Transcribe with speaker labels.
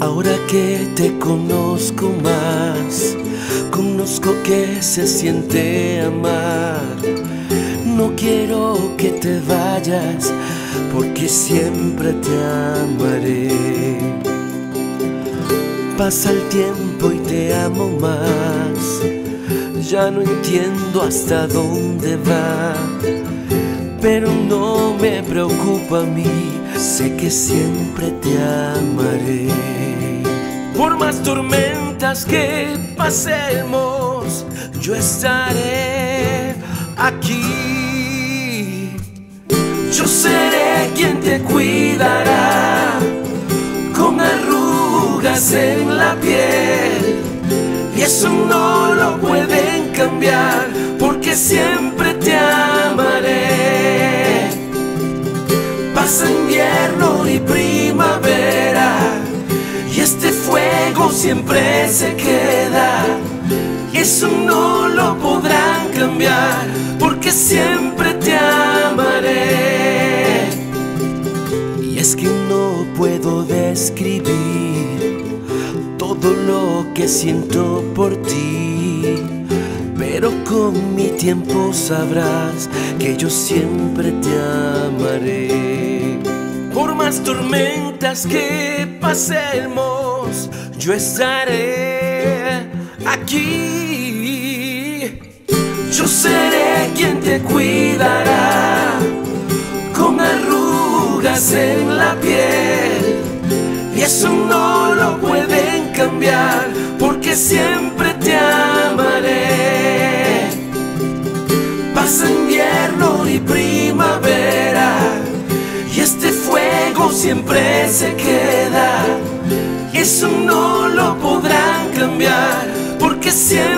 Speaker 1: Ahora que te conozco más, conozco que se siente amar. No quiero que te vayas, porque siempre te amaré. Pasa el tiempo y te amo más. Ya no entiendo hasta dónde va, pero no me preocupa a mí. Sé que siempre te amaré. Por más tormentas que pasemos, yo estaré aquí. Yo seré quien te cuidará con arrugas en la piel. Y eso no lo pueden cambiar porque siempre te amaré. Pasa invierno y primavera fuego siempre se queda. Y eso no lo podrán cambiar porque siempre te amaré. Y es que no puedo describir todo lo que siento por ti. Pero con mi tiempo sabrás que yo siempre te amaré. Por más tormentas que pasemos, yo estaré aquí. Yo seré quien te cuidará con arrugas en la piel. Y eso no lo pueden cambiar porque siempre te amaré. Pasa invierno y primavera siempre se queda. Y eso no lo podrán cambiar porque siempre